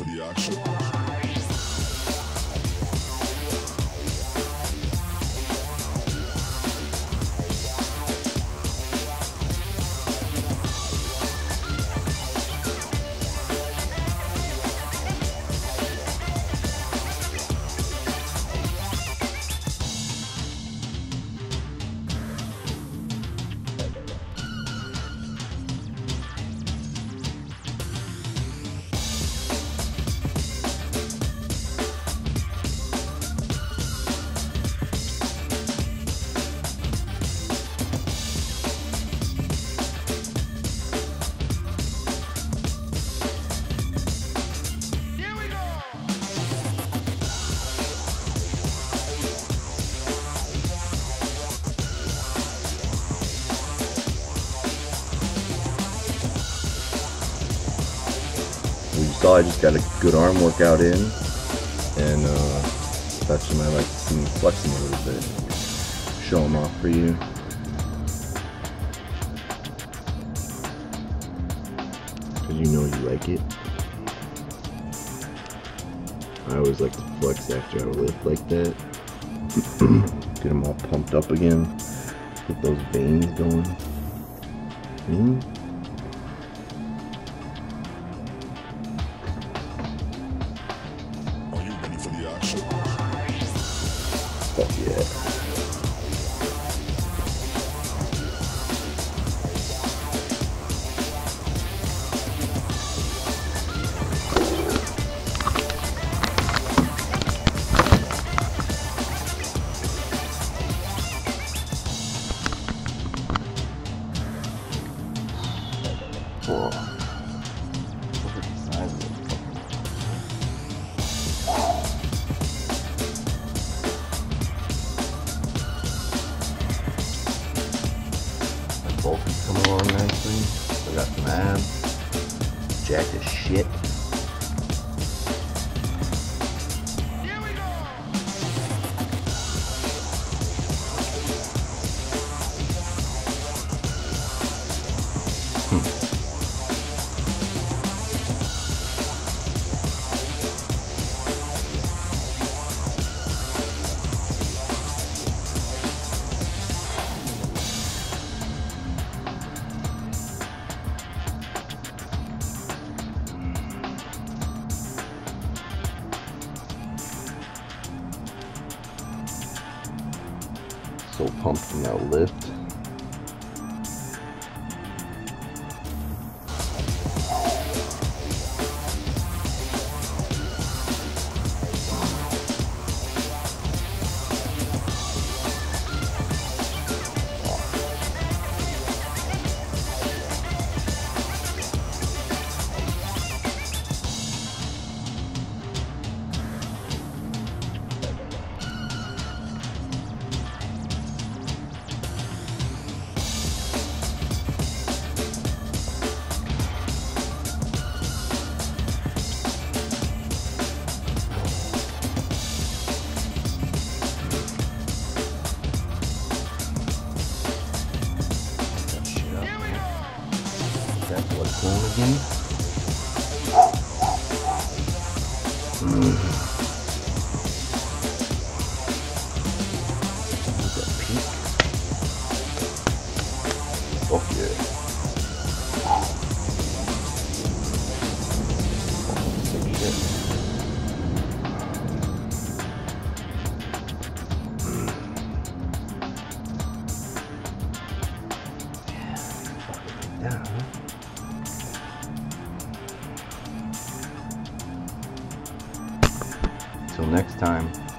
for the action. I just got a good arm workout in, and uh, thought you might like to see me flexing a little bit. Show them off for you. Cause you know you like it. I always like to flex after I lift like that. Get them all pumped up again. Get those veins going. Mm. Are Fuck yeah. Whoa. My bulk is coming along nicely. I got some abs. Jacked as shit. So pumped that lift. That blood Till next time.